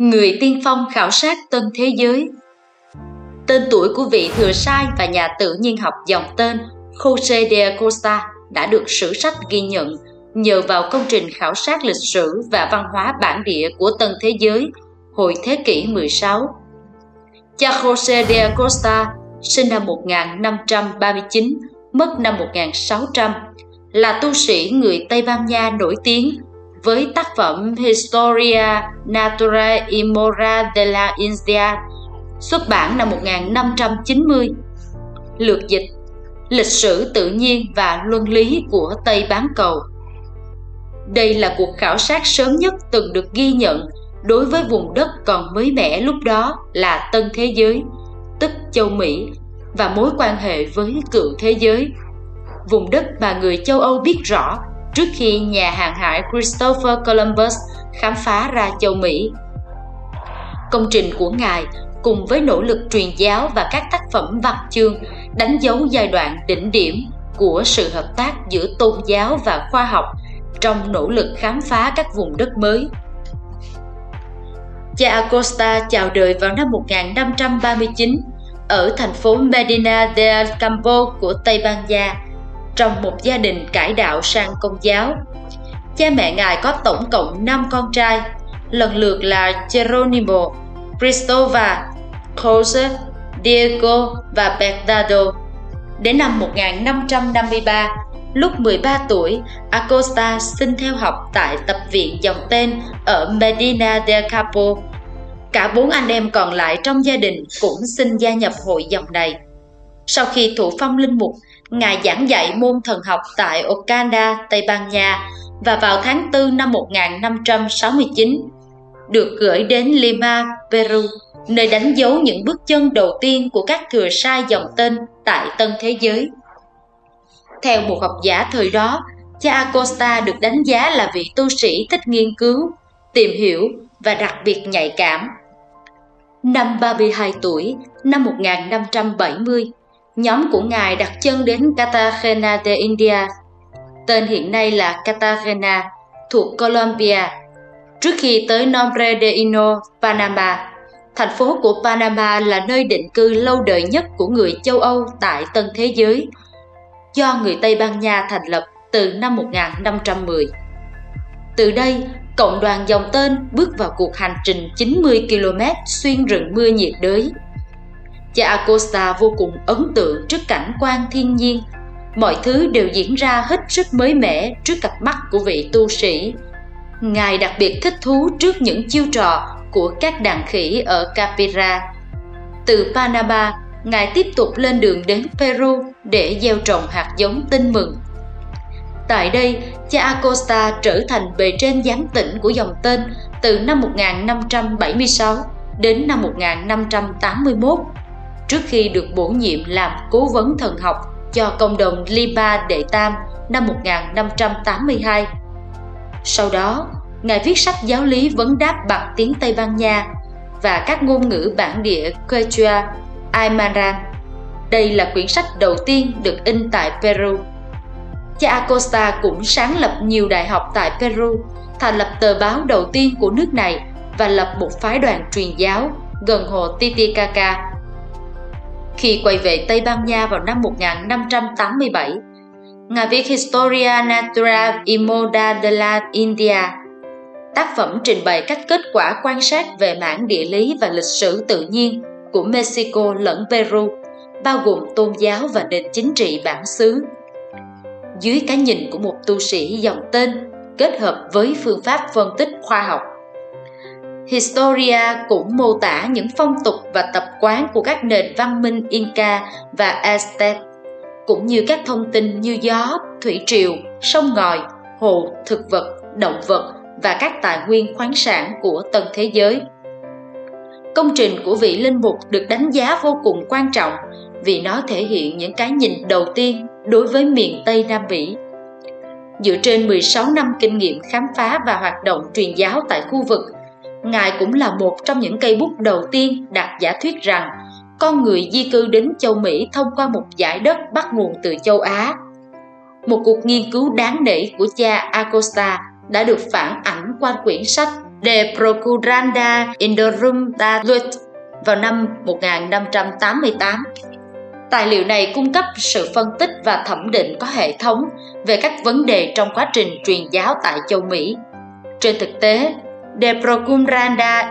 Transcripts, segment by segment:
Người tiên phong khảo sát tân thế giới Tên tuổi của vị thừa sai và nhà tự nhiên học dòng tên Jose de Costa đã được sử sách ghi nhận nhờ vào công trình khảo sát lịch sử và văn hóa bản địa của tân thế giới hồi thế kỷ 16. Cha Jose de Costa sinh năm 1539, mất năm 1600, là tu sĩ người Tây Ban Nha nổi tiếng với tác phẩm Historia Naturae y Moral de la India xuất bản năm 1590. Lược dịch Lịch sử tự nhiên và luân lý của Tây Bán Cầu Đây là cuộc khảo sát sớm nhất từng được ghi nhận đối với vùng đất còn mới mẻ lúc đó là Tân Thế Giới, tức châu Mỹ, và mối quan hệ với cựu thế giới. Vùng đất mà người châu Âu biết rõ trước khi nhà hàng hải Christopher Columbus khám phá ra châu Mỹ. Công trình của Ngài cùng với nỗ lực truyền giáo và các tác phẩm văn chương đánh dấu giai đoạn đỉnh điểm của sự hợp tác giữa tôn giáo và khoa học trong nỗ lực khám phá các vùng đất mới. Cha Acosta chào đời vào năm 1539 ở thành phố Medina del Campo của Tây Ban Nha trong một gia đình cải đạo sang công giáo. Cha mẹ ngài có tổng cộng 5 con trai, lần lượt là Geronimo, Cristova, Jose, Diego và Bernardo. Đến năm 1553, lúc 13 tuổi, Acosta xin theo học tại tập viện dòng tên ở Medina del Campo. Cả bốn anh em còn lại trong gia đình cũng xin gia nhập hội dòng này. Sau khi thụ phong linh mục, Ngài giảng dạy môn thần học tại Okanda, Tây Ban Nha và vào tháng 4 năm 1569 được gửi đến Lima, Peru, nơi đánh dấu những bước chân đầu tiên của các thừa sai dòng tên tại Tân Thế Giới. Theo một học giả thời đó, cha Acosta được đánh giá là vị tu sĩ thích nghiên cứu, tìm hiểu và đặc biệt nhạy cảm. Năm 32 tuổi, năm 1570, nhóm của ngài đặt chân đến Cartagena de India, tên hiện nay là Cartagena, thuộc Colombia, trước khi tới Nombre de Ino, Panama. Thành phố của Panama là nơi định cư lâu đời nhất của người châu Âu tại Tân Thế Giới, do người Tây Ban Nha thành lập từ năm 1510. Từ đây, cộng đoàn dòng tên bước vào cuộc hành trình 90 km xuyên rừng mưa nhiệt đới Cha Acosta vô cùng ấn tượng trước cảnh quan thiên nhiên. Mọi thứ đều diễn ra hết sức mới mẻ trước cặp mắt của vị tu sĩ. Ngài đặc biệt thích thú trước những chiêu trò của các đàn khỉ ở Capira. Từ Panama, Ngài tiếp tục lên đường đến Peru để gieo trồng hạt giống tin mừng. Tại đây, cha Acosta trở thành bề trên giám tỉnh của dòng tên từ năm 1576 đến năm 1581 trước khi được bổ nhiệm làm cố vấn thần học cho cộng đồng Liba Đệ Tam năm 1582. Sau đó, Ngài viết sách giáo lý vấn đáp bằng tiếng Tây Ban Nha và các ngôn ngữ bản địa Quechua, Aymaran. Đây là quyển sách đầu tiên được in tại Peru. Cha Acosta cũng sáng lập nhiều đại học tại Peru, thành lập tờ báo đầu tiên của nước này và lập một phái đoàn truyền giáo gần hồ Titicaca khi quay về Tây Ban Nha vào năm 1587. Ngài viết Historia Natura y Moda de la India, tác phẩm trình bày các kết quả quan sát về mảng địa lý và lịch sử tự nhiên của Mexico lẫn Peru, bao gồm tôn giáo và nền chính trị bản xứ. Dưới cái nhìn của một tu sĩ dòng tên kết hợp với phương pháp phân tích khoa học Historia cũng mô tả những phong tục và tập quán của các nền văn minh Inca và Aztec, cũng như các thông tin như gió, thủy triều, sông ngòi, hồ, thực vật, động vật và các tài nguyên khoáng sản của tân thế giới. Công trình của vị linh mục được đánh giá vô cùng quan trọng vì nó thể hiện những cái nhìn đầu tiên đối với miền Tây Nam Mỹ. Dựa trên 16 năm kinh nghiệm khám phá và hoạt động truyền giáo tại khu vực Ngài cũng là một trong những cây bút đầu tiên đặt giả thuyết rằng con người di cư đến châu Mỹ thông qua một giải đất bắt nguồn từ châu Á. Một cuộc nghiên cứu đáng nể của cha Acosta đã được phản ảnh qua quyển sách De Procuranda Indorum Talut vào năm 1588. Tài liệu này cung cấp sự phân tích và thẩm định có hệ thống về các vấn đề trong quá trình truyền giáo tại châu Mỹ. Trên thực tế, De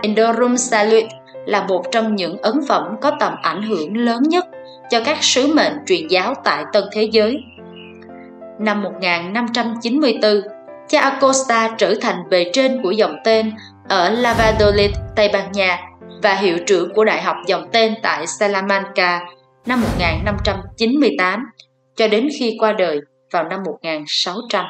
Indorum Salut là một trong những ấn phẩm có tầm ảnh hưởng lớn nhất cho các sứ mệnh truyền giáo tại Tân Thế Giới. Năm 1594, cha Acosta trở thành bề trên của dòng tên ở Valladolid, Tây Ban Nha và hiệu trưởng của Đại học dòng tên tại Salamanca năm 1598 cho đến khi qua đời vào năm 1600.